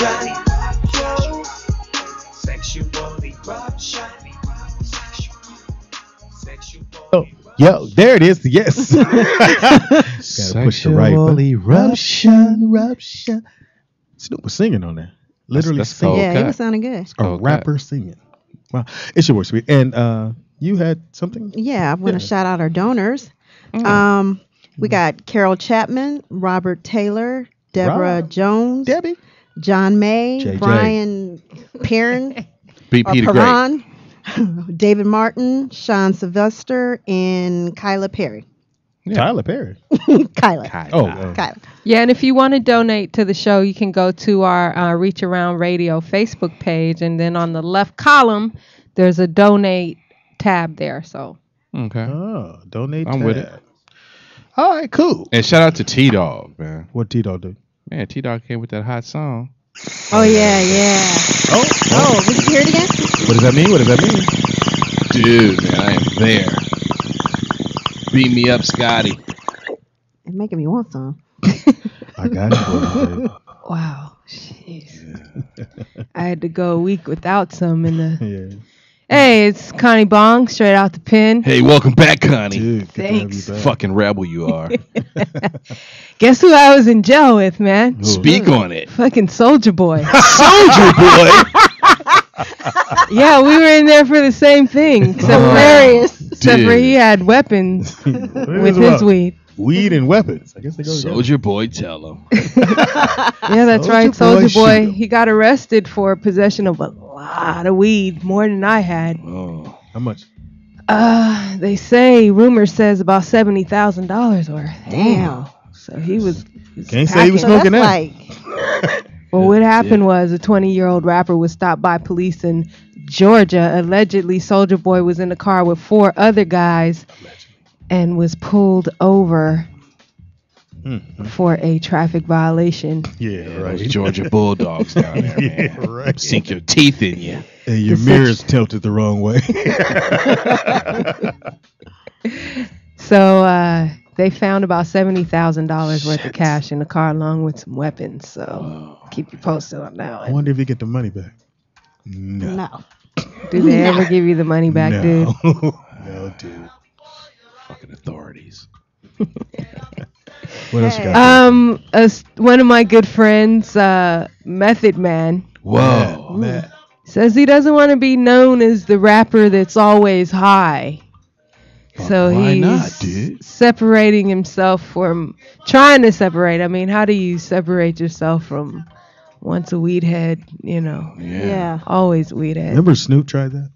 eruption. Sexual eruption. Sexual. Oh, yo, there it is. Yes. Gotta push the right button. eruption, eruption. Snoop was singing on that. Literally that's singing. yeah, he cut. was sounding good. A Okay. rapper singing. Wow. It should work sweet. And uh, you had something? Yeah, I want Yeah. to shout out our donors. Mm. Um, we got Carol Chapman, Robert Taylor, Deborah Rob. Jones, Debbie? John May, JJ. Brian Perrin, or BP the Great. Perron, David Martin, Sean Sylvester, and Kyla Perry. Tyler Perry. Kyla. Oh, uh, Kyla. Yeah, and if you want to donate to the show, you can go to our uh, Reach Around Radio Facebook page, and then on the left column, there's a donate tab there. So Okay. oh, donate. I'm with it. All right, cool. And shout out to T Dog, man. What T Dog do? Man, T Dog came with that hot song. Oh yeah, yeah. Oh, Oh, we can hear it again. what does that mean? What does that mean? Dude, man, I am there. Beat me up, Scotty. It's making me want some. I got it. wow, jeez, I had to go a week without some in the. yeah. Hey, it's Connie Bong, straight out the pen. Hey, welcome back, Connie. Dude, good to have you Thanks. back. Fucking rebel you are. Guess who I was in jail with, man? Speak on it. Fucking Soulja Boy. Soulja boy. yeah, we were in there for the same thing, except, Hilarious. except for he had weapons with his weed. Weed and weapons. I guess they go together. Soulja boy, tell him. Yeah, that's Soulja right, Soulja boy, Boy. 'em. He got arrested for possession of a lot of weed, more than I had. Oh. How much? Uh, they say, rumor says about seventy thousand dollars worth. Damn. So he was. he was Can't say he was So smoking that. like Well, what happened was a 20-year-old rapper was stopped by police in Georgia. Allegedly, Soulja Boy was in the car with four other guys and was pulled over Mm, for a traffic violation. Yeah, Those right. Georgia Bulldogs down there, Yeah, man. right. Sink your teeth in you. And your The mirror's tilted the wrong way. So uh, they found about seventy thousand dollars worth of cash in the car, along with some weapons. So keep you posted on that I wonder if you get the money back. No. no. Do they ever give you the money back, no. dude? no, dude. Fucking authorities. What else you got? Um, a s one of my good friends, uh, Method Man, Whoa. Matt. says he doesn't want to be known as the rapper that's always high. So why he's not, dude? separating himself from trying to separate. I mean, how do you separate yourself from once a weed head? You know, Yeah. Yeah. always weed head. Remember Snoop tried that?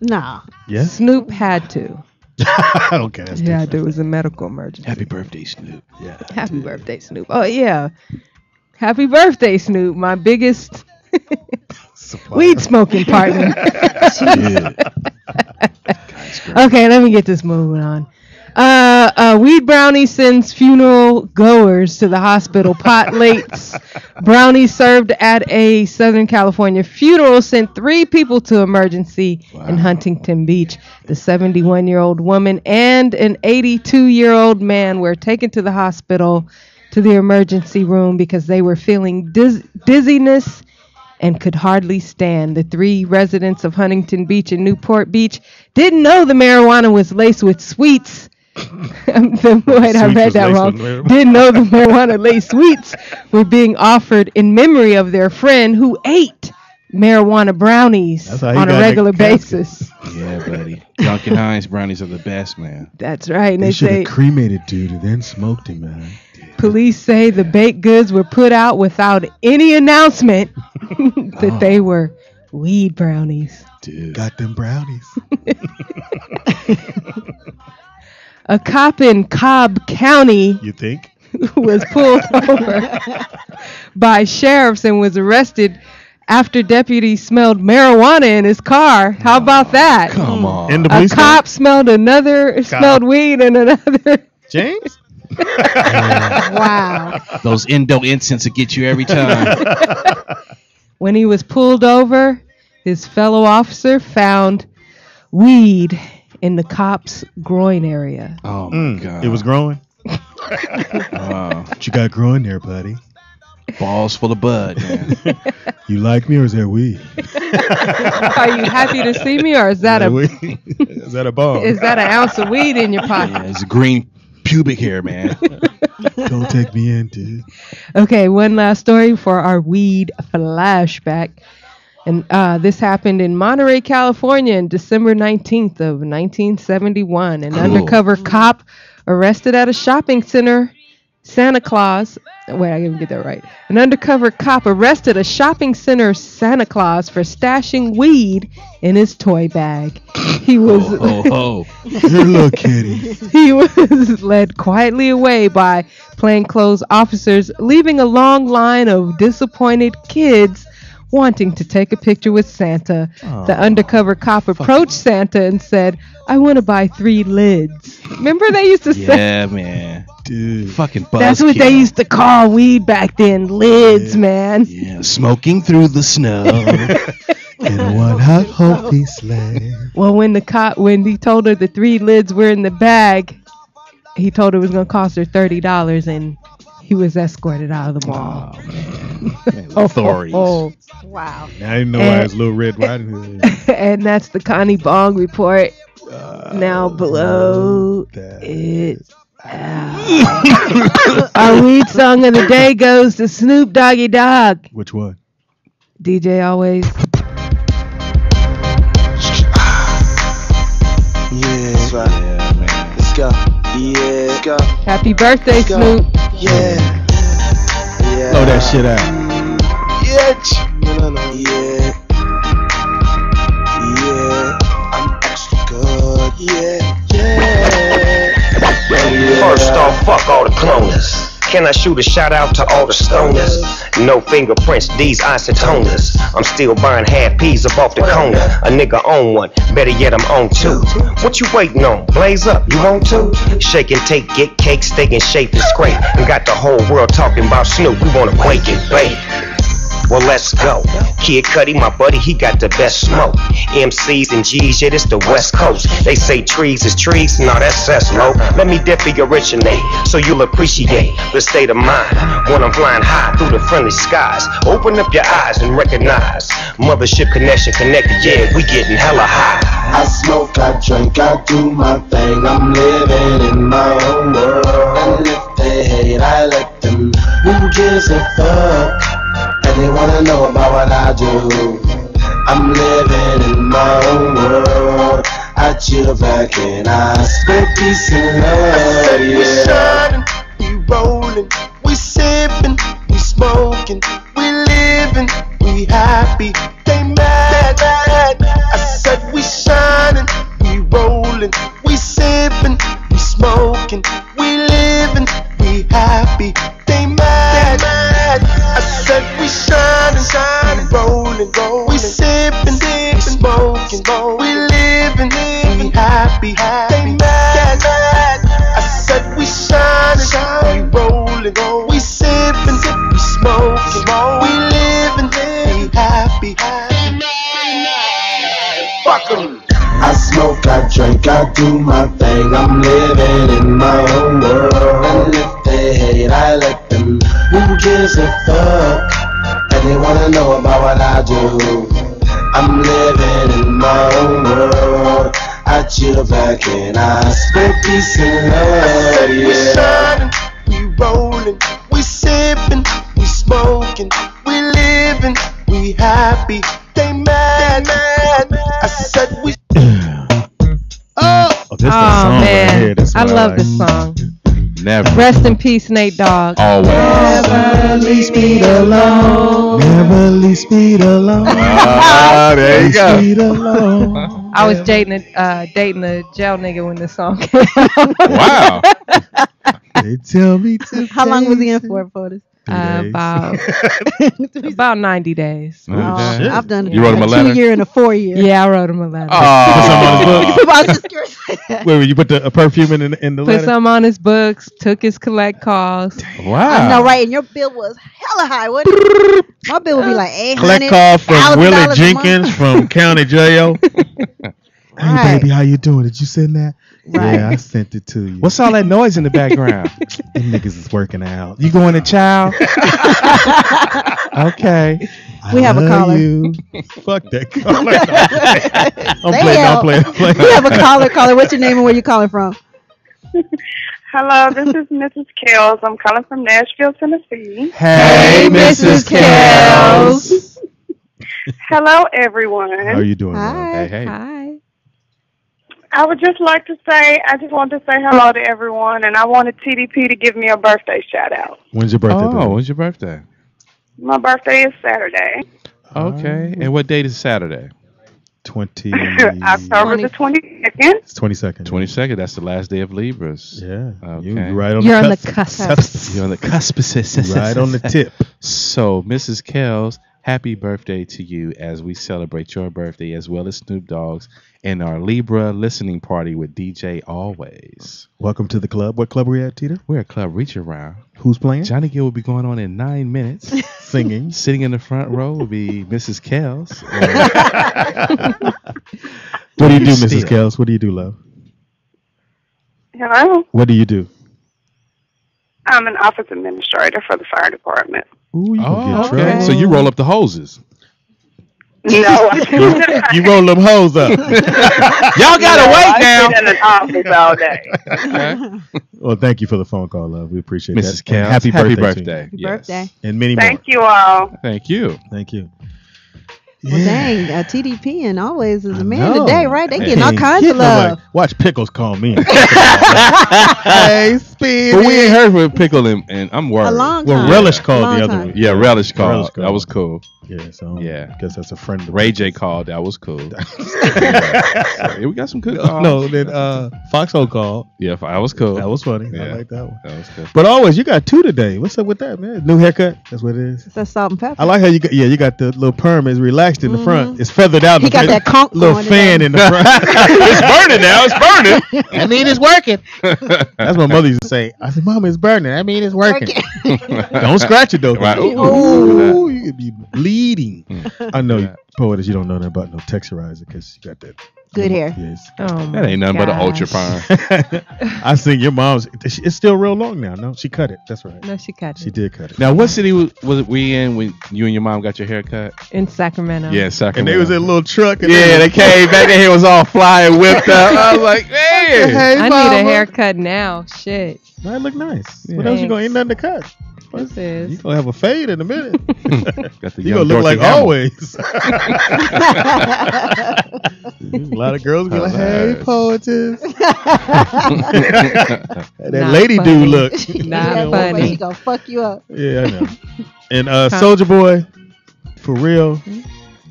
Nah. Yes. Snoop had to. okay. That's Yeah, different. there was a medical emergency. Happy birthday, Snoop. Yeah. Happy birthday, Snoop. Oh yeah, happy birthday, Snoop. My biggest weed smoking partner. Dude. Okay, let me get this moving on. Uh, uh, Weed Brownie sends funeral goers to the hospital. Pot lates. Brownie served at a Southern California funeral sent three people to emergency in Huntington Beach. The 71 year old woman and an 82 year old man were taken to the hospital to the emergency room because they were feeling diz- dizziness and could hardly stand. The three residents of Huntington Beach and Newport Beach didn't know the marijuana was laced with sweets. The, wait, I read that wrong. Didn't know the marijuana laced sweets were being offered in memory of their friend who ate marijuana brownies That's how he on a regular casket. basis. Yeah, buddy. Duncan Hines brownies are the best, man. That's right. And They they should say have cremated dude and then smoked him, man. police say the baked goods were put out without any announcement that they oh. were weed brownies. Dude. Got them brownies. A cop in Cobb County You think? was pulled over by sheriffs and was arrested after deputies smelled marijuana in his car. How about that? Come hmm. on. In the A police car? cop smelled another smelled weed in another. James? Wow. Those endo incense will get you every time. When he was pulled over, his fellow officer found weed in the cop's groin area. Oh my Mm, god. it was growing. Wow. What you got growing there, buddy? Balls full of bud, man. You like me or is that weed? Are you happy to see me, or is that a weed? is that a bomb? is that an ounce of weed in your pocket? yeah, it's green pubic hair, man. Don't take me in, dude. Okay, one last story for our weed flashback. And uh, this happened in Monterey, California, in December 19th of 1971. An Cool. undercover cop arrested at a shopping center, Santa Claus. Wait, I didn't get that right. An undercover cop arrested a shopping center Santa Claus for stashing weed in his toy bag. He was Oh, oh, Good little kitty. he was led quietly away by plainclothes officers, leaving a long line of disappointed kids wanting to take a picture with Santa. The undercover cop approached Santa and said, I want to buy three lids. Remember they used to oh. say yeah, man. Dude. Fucking buzz. that's what they used to call weed back then, lids, Yeah. man. Yeah, smoking through the snow. In one hot Hopi sleigh. Well, when the cop when he told her the three lids were in the bag, he told her it was gonna cost her thirty dollars, and he was escorted out of the mall. oh man, Man, authorities. Oh, oh, Wow. Now I didn't know And- why it's Little Red Riding Hood. and that's the Connie Bong report. Oh, now blow it out. Our weed song of the day goes to Snoop Doggy Dogg. Which one? DJ Alwayz. Yeah, right. Yeah, man. Let's go. Yeah, let's go. Happy birthday, go. Snoop. Yeah. Yeah. Blow that shit out. Yeah. No, no, no. Yeah. Yeah. I'm extra good. Yeah. Yeah. yeah. First off, fuck all the cloners. Can I shoot a shout out to all the stoners? No fingerprints, these isotoners. I'm still buying half peas up off the corner. A nigga own one, better yet I'm on two. What you waiting on? Blaze up, you want to? Shake and take, get cake, stay in shape and scrape. And got the whole world talking about Snoop. We wanna wake it, bake. Well, let's go. Kid Cudi, my buddy, he got the best smoke. MCs and G's, yeah, this the West Coast. They say trees is trees, nah, that's that's low. Let me your originate, so you'll appreciate the state of mind when I'm flying high through the friendly skies. Open up your eyes and recognize mothership connection connected. Yeah, we getting hella high. I smoke, I drink, I do my thing. I'm living in my own world. And if they hate, I let them. Who gives a fuck? And they wanna know about what I do. I'm living in my own world. I chill back and I spit peace and love. I We shining, we rolling, we sipping, we smoking, we living, we happy. They mad, mad. I said we shining, we rolling, chill back and I spit peace and love. We shining, we rolling, we sipping, we smoking, we living, we happy. They mad, mad. I said we. Oh. oh, this that Oh song right man, here. That's I love like. this song. Never. Rest in peace, Nate Dogg. Always. Never leave me alone. Never leave speed alone. Ah, there you go. I was dating a uh, dating a jail nigga when this song came out. Wow. They tell me to. How long was he in take for, Fortis? Uh, about about ninety days. Okay. Oh, shit. I've done it. You wrote him a a letter? two year and a four year. Yeah, I wrote him a letter. Put some on his Oh. book. I was just curious. Wait, wait, you put the a perfume in in the Put letter? some on his books. Took his collect calls. Wow. I know, right? And your bill was hella high. What? My bill would be like eight Collect call from Willie. Jenkins from County Jail. Hey Right. baby, how you doing? Did you send that? Right. Yeah, I sent it to you. What's all that noise in the background? Them niggas is working out. you going to chow? okay. I We have a caller. You. Fuck that caller. I'm They playing. I'm have- playing. I'm playing. We have a caller. Caller, what's your name and where you calling from? Hello, this is Mrs. Kells. I'm calling from Nashville, Tennessee. Hey, Mrs. Kells. Hello, everyone. How are you doing? Hi. Hey, hey. Hi. I would just like to say, I just want to say hello to everyone, and I wanted TDP to give me a birthday shout out. When's your birthday? Oh, baby? when's your birthday? My birthday is Saturday, Okay. Oh. And what date is Saturday? Twenty. October the 22nd. It's twenty second. 22nd. That's the last day of Libras. Yeah. Okay. You, you right on You're the on the cusp. cusp. You're on the cusp. right on the tip. So, Mrs. Kells, happy birthday to you as we celebrate your birthday as well as Snoop Dogg's and our Libra listening party with DJ Alwayz. Welcome to the club. What club are we at, Tita? We're at club reach around. Who's playing? Johnny Gill will be going on in nine minutes. Singing. Sitting in the front row will be Mrs. Kells. What do you do, Mrs. Kells? What do you do, love? Hello. What do you do? I'm an office administrator for the fire department. Ooh, you oh, get okay. trouble. So you roll up the hoses. No, I You roll them hoes up. Y'all gotta No, wait I now. sit in an office all day. Okay. well, thank you for the phone call, love. We appreciate Mrs. that. Kells, And happy, happy birthday. to birthday. Yes. Birthday. And many more. Thank you all. Thank you. Thank you. Well, dang, a TDP and always is a man today, right? They Hey, getting all kinds of love. nobody- Watch Pickles call me. hey, Speedy. But we ain't heard from Pickle and, and I'm worried. A long Well. Relish called the other time. one. Yeah, Relish called. Relish called. That was cool. Yeah, so Yeah. I guess that's a friend of Ray J called. That was cool. yeah, we got some good calls. No, then uh, Foxhole called. Yeah, that was cool. That was funny. I like that one. That was good. But always, you got two today. What's up with that, man? New haircut. That's what it is. It's that salt and pepper. I like how you got. Yeah, you got the little perm is relaxed in the front. Mm-hmm. It's feathered out. in He the got front. that conch little going fan today. in the front. it's burning now. It's burning. I mean, it's working. That's what mother used to say. I said, "Mom, it's burning. I mean, it's working. Don't scratch it though. Right. Ooh. Ooh, you could be bleeding. I know, Yeah. poetess, you don't know nothing about no texturizer because you got that Good hair. Yes. Oh That ain't nothing but an ultra gosh. fine. I think your mom's. It's still real long now. No, she cut it. That's right. No, she cut it. She did cut it. Now, what city was, was we in when you and your mom got your hair cut? in Sacramento. Yeah, Sacramento. And they was in a little truck. And Yeah, they came back. Their hair was all fly and whipped up. I was like, man. Hey, I mama. need a haircut now. Shit. That look nice. What Yeah. else you gonna ain't nothing to cut? This You is. gonna have a fade in a minute. Got the you young gonna look Dorothy like Hamill. always. a lot of girls be like, "Hey, Alright. poetess." that Not lady funny. dude look. Not Yeah, funny. She gonna fuck you up. Yeah, I know. And uh, Huh? Soulja Boy, for real,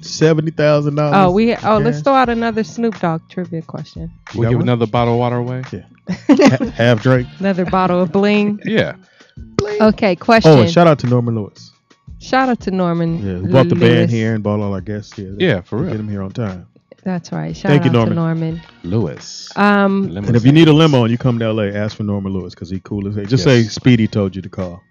seventy thousand dollars. Oh, we. Oh, let's throw out another Snoop Dogg trivia question. We got give one? another bottle of water away? half drink. Another bottle of bling. Yeah. Okay, question. Oh, and shout out to Norman Lewis. Shout out to Norman. Yeah, who brought the Lewis. band here and brought all our guests here. Yeah, for real. Get them here on time. That's right. Shout Thank you, Norman. to Norman. Lewis. Um, And if you need a limo and you come to LA, ask for Norman Lewis because he cool as hell. Just say Speedy told you to call.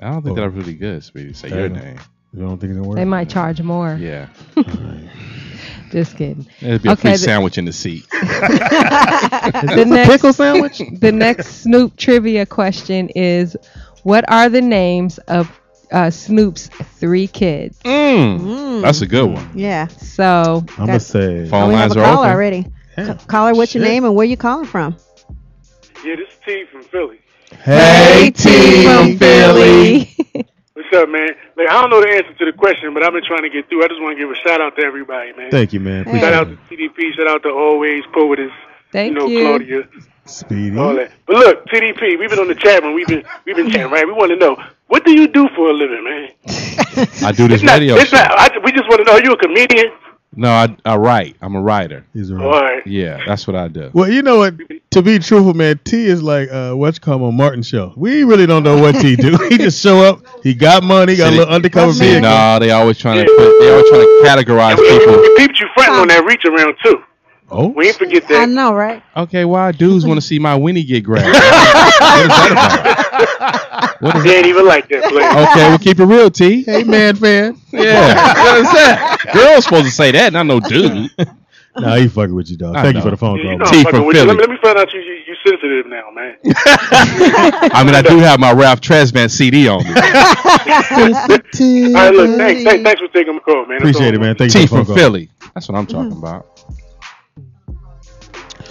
I don't think Oh. that was really good, Speedy. Say your name. You don't think it's gonna work? they might charge more. Yeah. Just kidding. It'd be a Okay, free the- sandwich in the seat. the next pickle sandwich? the next Snoop trivia question is, what are the names of uh, Snoop's three kids? Mm. Mm. That's a good one. Yeah. So I'm gonna say. Phone Oh, we have lines a are caller open. already. Yeah. Caller, what's your name and where you calling from? Yeah, this is T from Philly. Hey, T from Philly. What's up, man? Like, I don't know the answer to the question, but I've been trying to get through. I just want to give a shout out to everybody, man. Thank you, man. Hey. Shout out to TDP. Shout out to Always Poetess. Thank you know, you. Claudia. Speedy. All that. But look, TDP, we've been on the chat room. We've been we've been chatting, right? We want to know what do you do for a living, man? I do this It's not. It's show. not. I, we just want to know. Are you a comedian? No, I, I write. I'm a writer. He's All right. right. Yeah, that's what I do. Well, you know what? To be truthful, man, T is like uh, what you call him on Martin show. We really don't know what T do. he just show up. He got money. Got a little undercover See, vehicle. no, they always trying to put, they always trying to categorize And people. we peeped you fronting on that reach around too. Oh, We ain't forget that. I know, right? Okay, why dudes want to see my Winnie get grabbed? what is that about? What is They ain't even like that, player. Okay, we'll keep it real, T. hey man, fan. Yeah, what is that? Girls supposed to say that, not no dude. Nah, he fucking with you, dog. I Thank you for the phone Yeah, you call. know T I'm from fucking with you. Let me, Philly. let me find out you, you, you sensitive now, man. I mean, I do have my Ralph Tresvant CD on me. All right, look, thanks, thanks, thanks for taking my call, man. Appreciate it, all. man. Thank T you for from the phone call. Philly. That's what I'm talking about.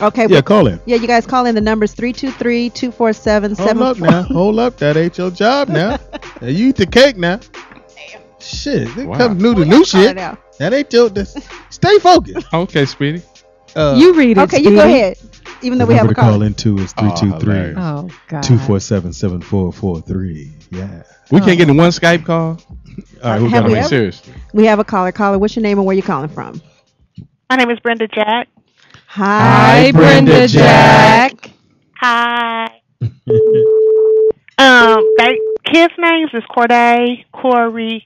Okay. Yeah, well- call in. Yeah, you guys call in. The number's 323 247 Hold up now. Hold up. That ain't your job now. Now, you eat the cake now. Damn. Shit. They Wow. come new to new shit. That ain't your. This, stay focused. Okay, Speedy. Uh, You read it. Okay, you go ahead. Even though the we have number a to call call. into is Oh, 323 hilarious. Oh God. 247 7443. Yeah. We can't get in one Skype call. All right, who Have got to we mean, ever? seriously. We have a caller. Caller, what's your name and where you calling from? My name is Brenda Jack. Hi, Hi, Brenda Jack. Hi. um, they, kids' names is Corday, Corey,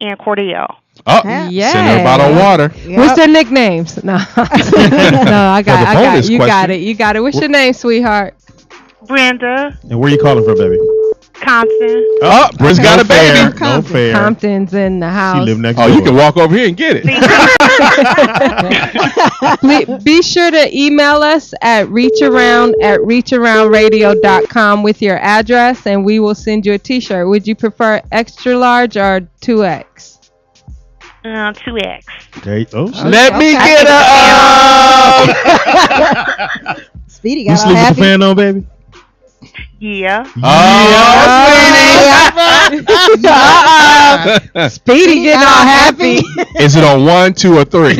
and Cordell. Oh, Yeah. send her a bottle of water. What's their nicknames? No, no, I got, the I got bonus it. You got it. You got it. What's your name, sweetheart? Brenda, And where you calling from, baby? Compton. Oh, Britt's got no a baby. fair. No Compton. fair. Compton's in the house. She house. live next Oh, door. you can walk over here and get it. Ple- Be sure to email us at reacharound at reacharoundradio.com with your address, and we will send you a T-shirt. Would you prefer extra large or two X? Uh, 2X. Okay. Oh, shit. Let me get her up. Speedy You got all sleep with the fan on, baby? Yeah. Oh, Speedy Speedy getting all happy. Is it on one, two, or three?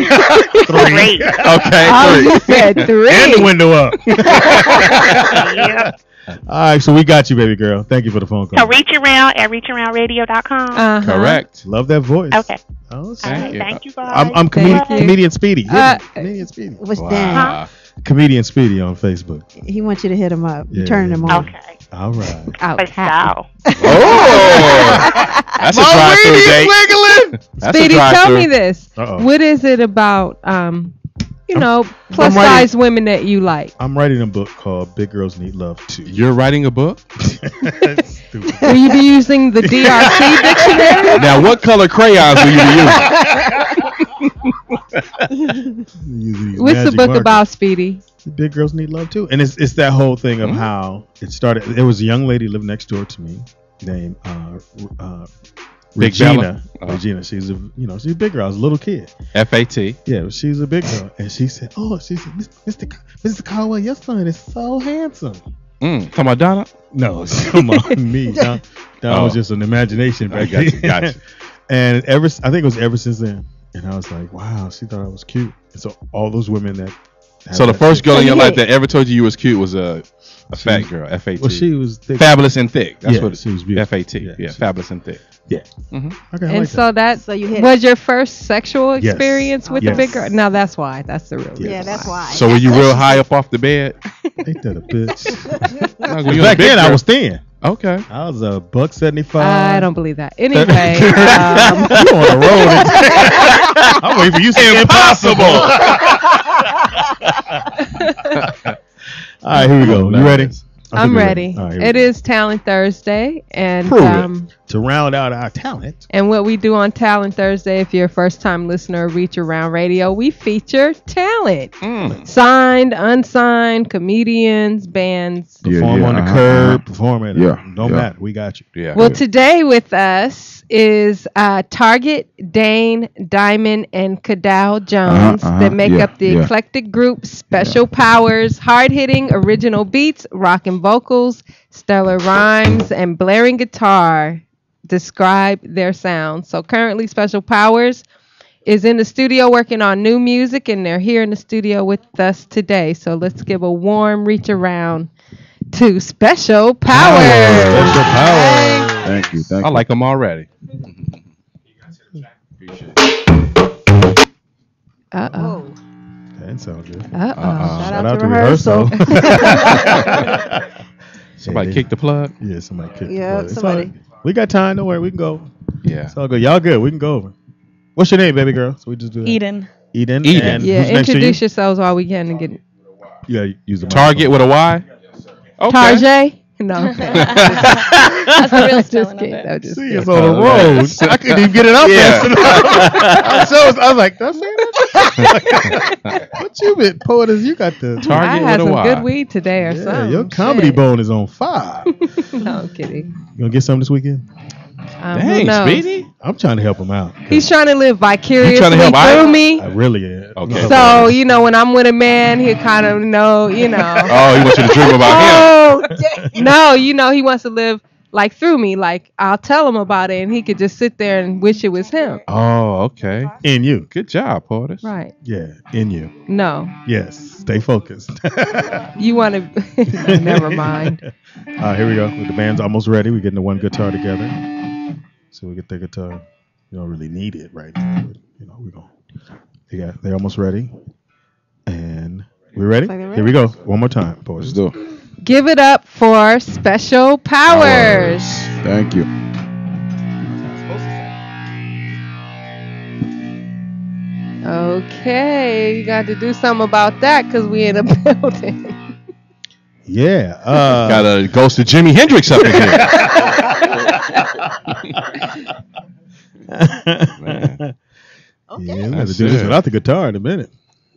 Great. Okay, Oh, three. you said three. And the window up. yeah. All right, so we got you, baby girl. Thank you for the phone call. So reach around at reacharoundradio.com. Uh-huh. Correct. Love that voice. okay. Oh, All shit. right. you. Thank you, guys. I'm, I'm comedian, Thank you. comedian Speedy. Hit Uh, me. comedian Speedy. What's Wow. that? Comedian Speedy on Facebook. He wants you to hit him up. Yeah, Turning him on. okay. All right. Out But Oh, that's a drive-through date. That's Speedy, tell me this. Uh-oh. What is it about, um, you know, plus writing- size women that you like? I'm writing a book called Big Girls Need Love Too. You're writing a book? Stupid. Will you be using the DRC dictionary? Now, what color crayons will you be Using these What's the book markers. about, Speedy? Big girls need love too, and it's it's that whole thing of Mhm. how it started. There was a young lady lived next door to me named uh, uh, Regina. Bella? Oh. Regina, she's a you know she's a big girl. I was a little kid. FAT. Yeah, she's a big girl, and she said, "Oh, she said, Mr. Ca- Mr. Caldwell, your son is so handsome." Mm. Talking about Donna? No, come on, me. That, that Oh. was just an imagination I back got you, then. got you. and ever, s- I think it was ever since then. And I was like, wow, she thought I was cute. And so all those women that. So the first girl in your life that ever told you you was cute was a, a She fat was- girl, FAT. Well, she was thick. Fabulous and thick. That's Yeah, what she was beautiful. FAT. Yeah, Yeah, she- fabulous and thick. Yeah. hmm Okay, I And like so that. that So you hit was your first sexual Yes. experience with Yes. the big girl. Now that's why. That's the real reason. Yeah, that's why. So were you real high up off the bed? Ain't that a bitch? No, when you Back big then, I was thin. Okay. I was a buck seventy five. I don't believe that. Anyway, um, you on the road? I'm waiting for you. to say Impossible. All right, here we go. You ready? I I'm think ready. All right, here It go. is Talent Thursday, and Prove it. um, to round out our talent. and what we do on Talent Thursday, if you're a first-time listener of Reach Around Radio, we feature talent, Mm. signed, unsigned, comedians, bands. Perform yeah, on the uh-huh, curb. Perform at Yeah, Don't yeah. matter. We got you. Yeah. Well, today with us is uh, Target, Dane, Diamond, and Kadal Jones Uh-huh, uh-huh, that make yeah, up the yeah. eclectic group Special Powers, hard hitting original beats, rockin' vocals, stellar rhymes, and blaring guitar describe their sound. So currently, Special Powers is in the studio working on new music, and they're here in the studio with us today. So let's give a warm reach around to Special Powers. Special power. Thank you. Thank I you. like them already. Uh oh. Whoa. That sounds good. Uh oh. Uh-uh. Shout out to rehearsal. Somebody Yeah, kick the plug. Yeah, somebody kicked. Yeah, the plug. It's somebody. All right. We got time. Don't worry. We can go. Yeah. It's all good. Y'all good. We can go over. What's your name, baby girl? So we just do that. Eden. Eden. Eden. And Yeah, who's next to you? introduce yourselves while we can and get Yeah, use the Target with a Y. Okay. Tarjay. No. That's the real Just spelling of kidding. it. No, just See, kidding. it's on the road. I couldn't even get it out Yeah. fast enough. I, was, I was like, that's it. What you been, poetess? You got the target I had some good weed today or Yeah, something. your comedy Shit. bone is on fire. no, I'm kidding. You gonna get something this weekend? Um, who knows? I'm trying to help him out. He's trying to live vicariously You trying to help through I- me. I really am. Okay. So you know, when I'm with a man, he kind of know, you know. Oh, he wants you to dream about him. Oh, no, you know, he wants to live like through me. Like I'll tell him about it, and he could just sit there and wish it was him. Oh, okay. In you. Good job, Poetess. Right? Yeah, in you. No, Yes. Stay focused. you want to. never mind. Uh, here we go. The band's almost ready. We're getting the one guitar together. So we get the guitar. You don't really need it right now, but you know we're gonna. They got. They're almost ready. And we're ready? like they're Here we go. One more time. Let's do it. Give it up for Special Powers. Thank you. Okay, you got to do something about that because we in a building. Yeah. Uh, Got a ghost of Jimi Hendrix up in here. Yeah, we have to That's do this it. without the guitar in a minute.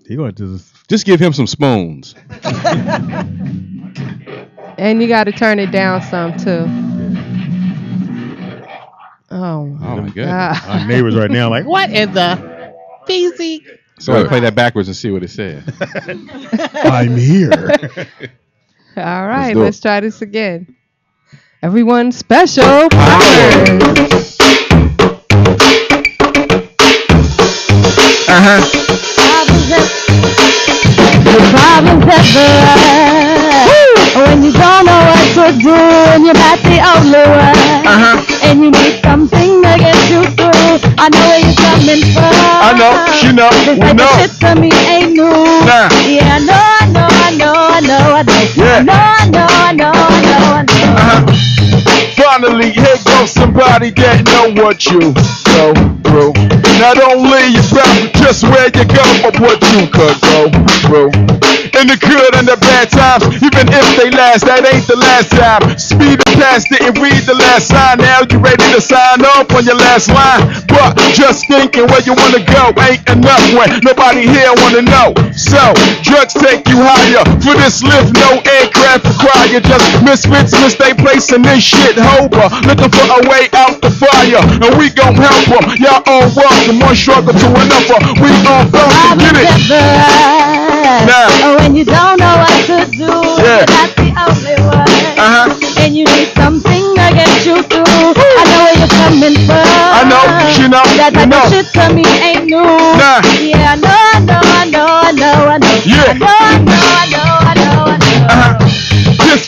He going to just Just give him some spoons. And you got to turn it down some too. Oh, Oh my god. God. our neighbors right now like What in the feezy? So I play that backwards and see what it says. I'm here. All right, do it. let's try this again. Everyone, special uh-huh. powers. The problems ever when you don't know what to do and you're not the only one. Uh-huh. And you need something to get you through. I know where you're coming from. I know, she know, This we know. shit to me ain't new. Nah. Yeah, I know, I know, I know, I know, I know. Yeah. I know, I know, I know, I know, I know. Finally, here goes somebody that know what you go through. Not only about just where you go, but what you could go through. In the good and the bad times, even if they last, that ain't the last time. Speed past didn't read the last sign. Now you ready to sign up on your last line. But just thinking where you wanna go ain't enough when nobody here wanna know. So, drugs take you higher. For this lift, no aircraft required. Just misfits miss they place in this shit over. Looking for a way out the fire. And we gon' help them. Y'all all welcome. One struggle to another. We all welcome. Get it. Nah. When you don't know what to do, Yeah. you're not the only one. Uh-huh. And you need something to get you through. I know where you're coming from. I know, she know, That you type know. of shit to me ain't new. Nah. Yeah, I know, I know, I know, I know, I know. Yeah. I know, I know, I know, I know.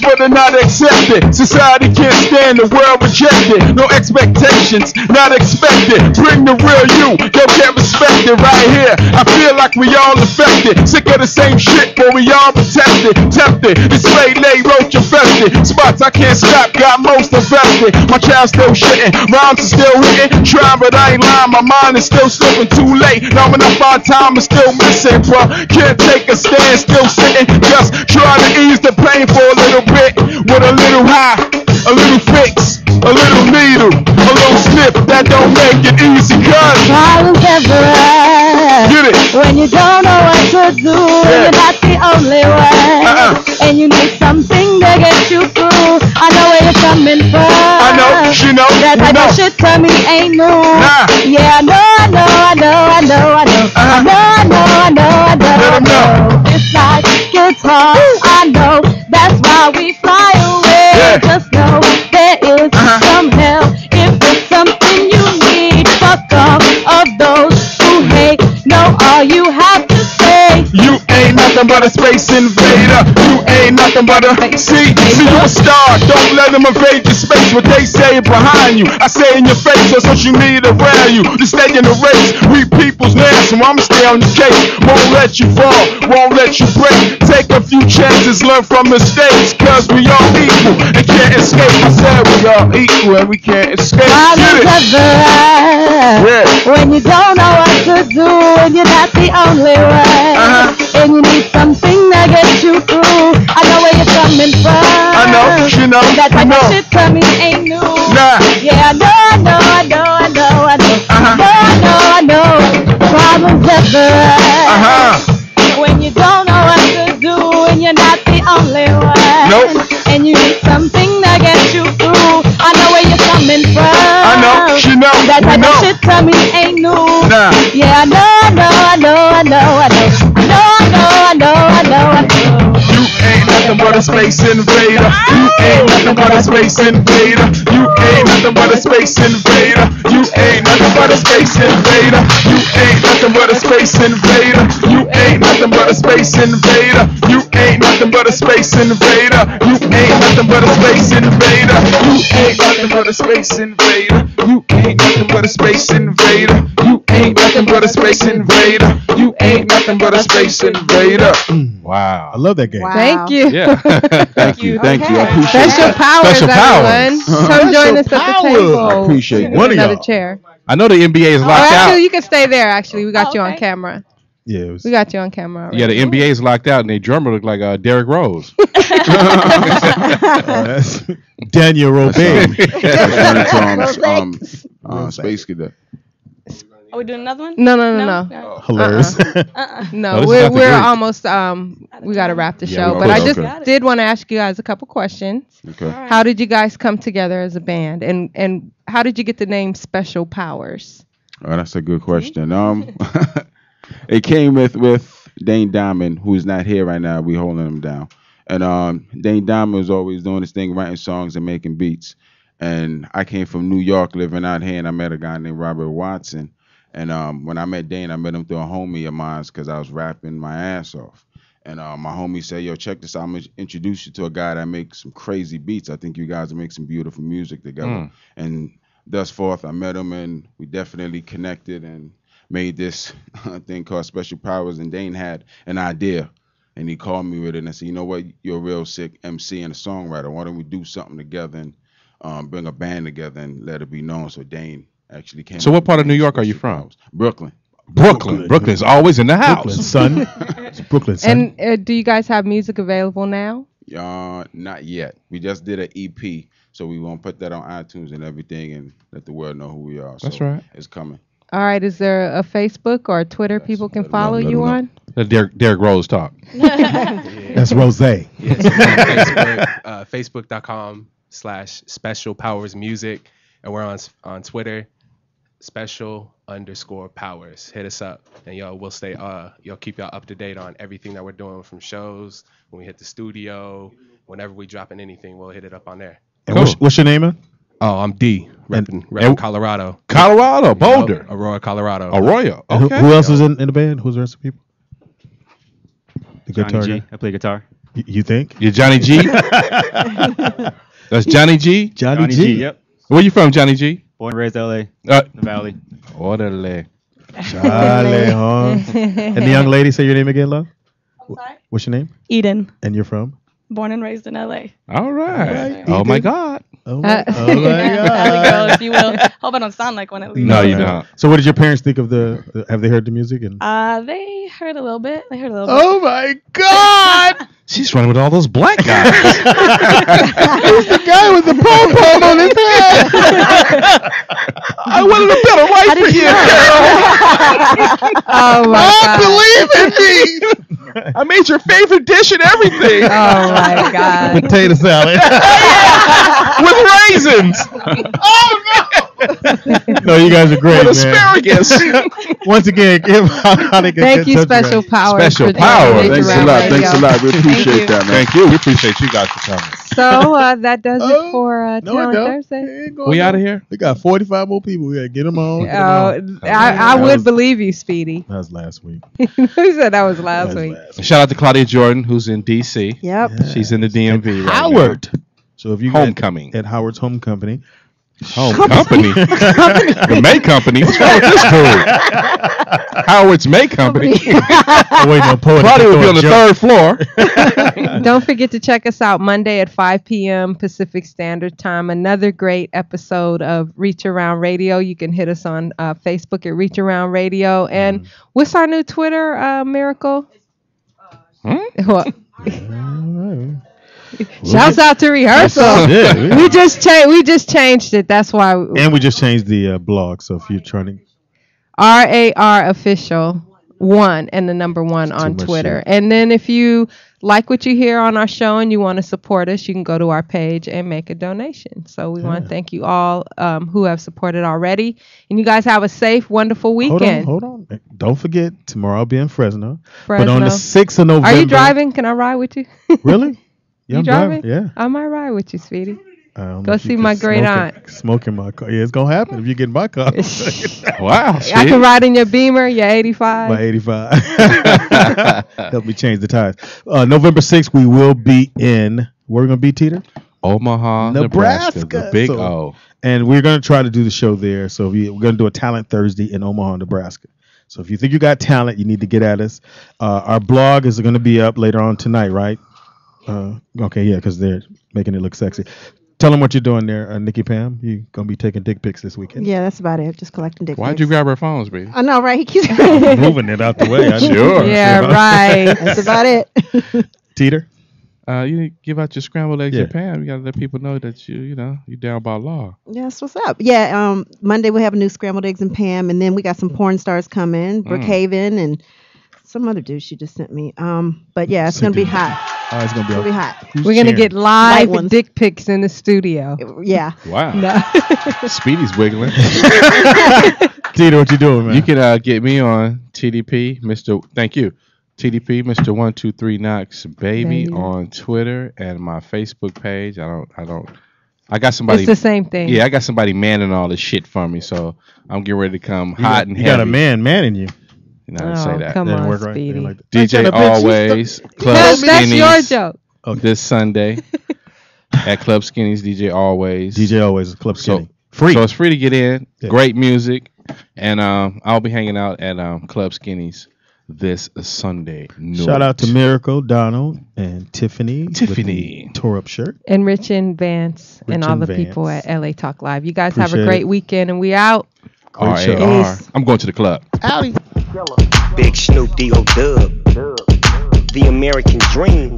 For the not accepted. Society can't stand the world rejected. No expectations, not expected. Bring the real you, you'll get respected right here. I feel like we all affected. Sick of the same shit, but we all protected. Tempted, it's late, late, roach infested. Spots I can't stop, got most invested. My child still shitting, rhymes are still hitting. Trying, but I ain't lying, my mind is still slipping too late. Now when I find time is still missing, but can't take a stand, still sitting. Just try to ease the pain for a little bit. With a little high, a little fix, a little needle, a little snip. That don't make it easy, cuz. Problems ever. Get it. When you don't know what to do, Yeah. you're not the only one. Uh-uh. And you need something to get you through. I know where you're coming from. I know, she know, That type know. of shit to me ain't new. Nah. Yeah, I know, I know, I know, I know, I know. Uh-huh. I know, I know, I know, I know. Let 'em know. It's like it's hard. Just know ain't nothing but a space invader. You ain't nothing but a see, see you a star. Don't let them invade your space. What they say behind you, I say in your face on social media around you. To stay in the race, we people's now, so I'ma stay on the case. Won't let you fall, won't let you break. Take a few chances, learn from mistakes, cause we all equal and can't escape. I said we all equal and we can't escape. Problems Get it? ever. Yeah. When you don't know what to do and you're not the only one. Uh-huh. And you need something to get you through. I know where you're coming from. I know, she know, That type know. of shit me ain't new. Nah. Yeah, I know, I know, I know, I know, I know. Uh-huh. I know, I know, I know. Problems together. Uh-huh. When you don't know what to do and you're not the only one. Nope. And you need something to get you through. I know where you're coming from. She know, That type know. of shit me ain't new. Nah. Yeah, I know, I know, I know, I know, I know. I know, I know, I know, I know, space invader. You ain't nothing but a space invader. You ain't nothing but a space invader. You ain't nothing but a space invader. You ain't nothing but a space invader. You ain't nothing but a space invader. You ain't nothing but a space invader. You ain't nothing but a space invader. You ain't nothing but a space invader. You ain't nothing but a space invader. You ain't nothing but a space invader. You ain't nothing but a space invader. Wow. I love that game. Thank you. Yeah. Thank you, thank you. I appreciate Special that. powers, Special everyone. powers. Come join us Special at the table. I appreciate You One of y'all. chair. I know the NBA is Oh, locked actually, out. you can stay there. Actually, we got you on camera. Yeah, was, We got you on camera. Already. Yeah, the NBA is locked out, and their drummer looked like uh, Derrick Rose. uh, Daniel Robay. That's Johnny Tom's, um, uh, space cadet. Are we doing another one? No, no, no, no. Hilarious. Uh-uh. No, Oh, this is we're we're almost um we got to wrap the Yeah, show, but I just Okay. did want to ask you guys a couple questions. Okay. How did you guys come together as a band, and and how did you get the name Special Powers? Oh, that's a good question. Um, it came with with Dane Diamond, who's not here right now. We holding him down, and um, Dane Diamond was always doing this thing, writing songs and making beats. And I came from New York, living out here, and I met a guy named Robert Watson. And um, when I met Dane, I met him through a homie of mine because I was rapping my ass off. And uh, my homie said, "Yo, check this out. I'm gonna introduce you to a guy that makes some crazy beats. I think you guys will make some beautiful music together." Mm. And thus forth, I met him, and we definitely connected and made this thing called Special Powers. And Dane had an idea, and he called me with it and said, "You know what? You're a real sick MC and a songwriter. Why don't we do something together and um, bring a band together and let it be known?" So Dane actually came. So what part of New York are you from? Powers. Brooklyn. Brooklyn. Brooklyn's always in the house. Brooklyn, son. It's Brooklyn, son. And uh, do you guys have music available now? Uh, not yet. We just did an EP, so we won't put that on iTunes and everything, and let the world know who we are. That's so right. It's coming. All right, is there a Facebook or a Twitter people can follow know, let you 'em know. on? Let Derrick, Derrick Rose talk. That's Rose. Yes, Facebook, uh, Facebook.com slash Special Powers Music, and we're on on Twitter, Special underscore Powers. Hit us up, and y'all will stay. Uh, you'll keep y'all up to date on everything that we're doing from shows when we hit the studio. Whenever we dropping anything, we'll hit it up on there. And what's, what's your name, man? Oh, I'm D, repping, repping and- Colorado, Colorado, Boulder, Aurora, Colorado. Arroyo. And who- Okay. Who, else is in, in the band? Who's the rest of the people? The Johnny guitar G. guy? I play guitar. Y- You think? You're Johnny G? That's Johnny G. Johnny, Johnny G. G. Yep. Where you from, Johnny G? Born and raised L.A. Uh, The Valley. Orderly. Charlie, huh? And the young lady, say your name again, love. sorry? What's your name? Eden, And you're from? born and raised in LA. All right. right, Oh my God. Oh, Uh, my, oh my God. girl, if you will. Hope I don't sound like one at least. No, you don't. So, what did your parents think of the? the- have they heard the music? And Uh, they heard a little bit. They heard a little bit. oh my God! She's running with all those black guys. Who's the guy with the pom pom on his head? I wanted a better How life for you you. Oh my oh, god! Believe in me. I made your favorite dish and everything. Oh my god! Potato salad oh, with raisins. Oh no! No, you guys are great, With man. asparagus. Once again, give how they can Thank get you, touch with Special us. Powers. Special for joining Powers. Nature Thanks a Round lot. Radio. Thanks a lot. We Thank appreciate that, man. Thank you. We appreciate you guys for coming. So uh, that does Oh, it for uh, No, it Talent don't. Thursday. It ain't going We no- out of here. We got 45 more people. We gotta get them on. get 'em on. Oh, I, I That would was- believe you, Speedy. That was last week. Who said that was last That was week? last week. Shout out to Claudia Jordan, who's in D.C. Yep. She's in the DMV right Howard. So if you Homecoming. at, at Howard's Home Company, now. Home company. the May Company. What's wrong with this fool? Howard's May Company. oh, wait, no poet. Claudia will be on the third floor. Don't forget to check us out Monday at 5 p.m. Pacific Standard Time. Another great episode of Reach Around Radio. You can hit us on uh, Facebook at Reach Around Radio. And Mm-hmm. what's our new Twitter, uh, Miracle? Hmm? What? Shouts out to rehearsal. Shit. we just cha- we just changed it. That's why And we just changed the uh, blog. So if you're trying to, R A R official one and the number one on Twitter. shit. And then if you like what you hear on our show and you want to support us, you can go to our page and make a donation. So we want to thank you all um, who have supported already. And you guys have a safe, wonderful Hold on, weekend. hold on. Don't forget, tomorrow I'll be in Fresno. But on the 6th of November. Are you driving? Can I ride with you? Really? Yeah, you I'm driving? Yeah. I might ride with you, sweetie. I Go see my great smoke aunt. in- Smoke my car. Yeah, it's going to happen if you get in my car. wow. I can ride in your Beamer, your 85. My 85. Help me change the tires. Uh, November 6th, we will be in, where we going to be, Teeter? Omaha, Nebraska, the big So- O. And we're going to try to do the show there. So we, we're going to do a talent Thursday in Omaha, Nebraska. So if you think you got talent, you need to get at us. Uh, our blog is going to be up later on tonight, right? Uh, okay, yeah, because they're making it look sexy. Tell them what you're doing there, uh, Nikki Pam. You gonna be taking dick pics this weekend? Yeah, that's about it. Just collecting dick pics. Why'd pics. you grab her phones, baby? I know, right? He keeps Moving it out the way. I know. Sure. Yeah, right. That's about it. Teeter. Uh, you need to give out your scrambled eggs Yeah. and Pam. You gotta let people know that you, you know, you down by law. Yes, what's up? Yeah, um, Monday we have a new scrambled eggs and Pam, and then we got some porn stars coming, Mm. Brookhaven, and some other dude she just sent me. Um, but yeah, it's Some gonna be hot. Oh, it's gonna be, It's gonna be hot. Who's We're going to sharing? get live Light ones. dick pics in the studio. Yeah. Wow. No. Speedy's wiggling. Teeter, what you doing, man? You can uh, get me on TDP, Mr. Thank you, TDP, Mr. One Two Three Knox, baby, Baby. on Twitter and my Facebook page. I don't, I don't, I got somebody. It's the same thing. Yeah, I got somebody manning all this shit for me, so I'm getting ready to come You hot got, and you got a man manning you. You know, I say Oh, that. come Didn't on, work right. Speedy. Like that. DJ That kinda bitch, you always stuck- Club That's, that's your Skinnies joke. this Sunday at Club Skinnies. DJ Alwayz. DJ Alwayz Club So- Free. So it's free to get in. Yeah. Great music, and um, I'll be hanging out at um, Club Skinnies this Sunday. Shout out to. Miracle, Donald, and Tiffany. Tiffany. tore up shirt. And Rich and Vance and all and the people at LA Talk Live. You guys have a great it. weekend, and we out. Great show. RAR. I'm going to the club. Big Snoop D.O. Dub. The American Dream.